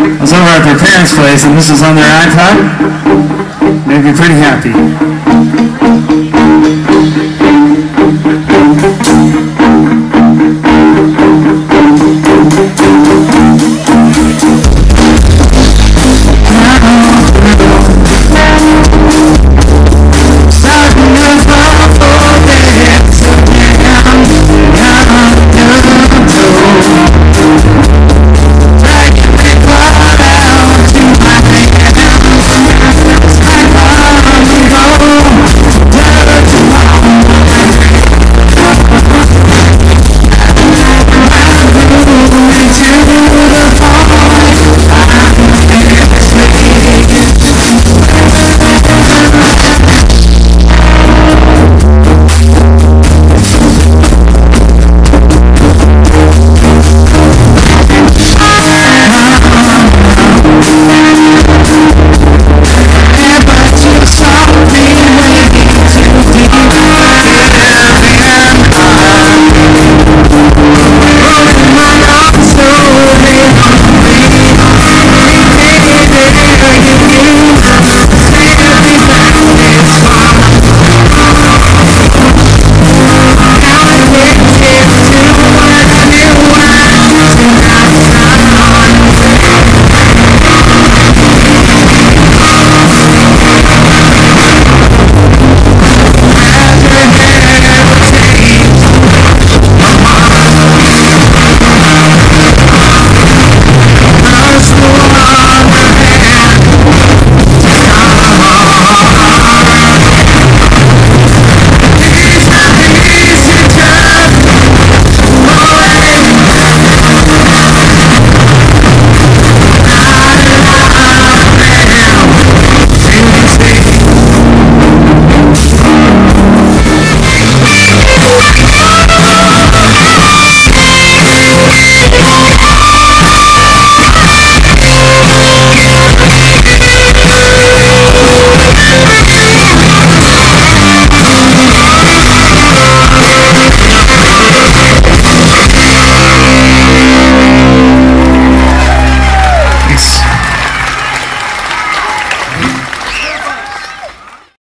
I was over at their parents' place and this was on their iPod. Made me pretty happy.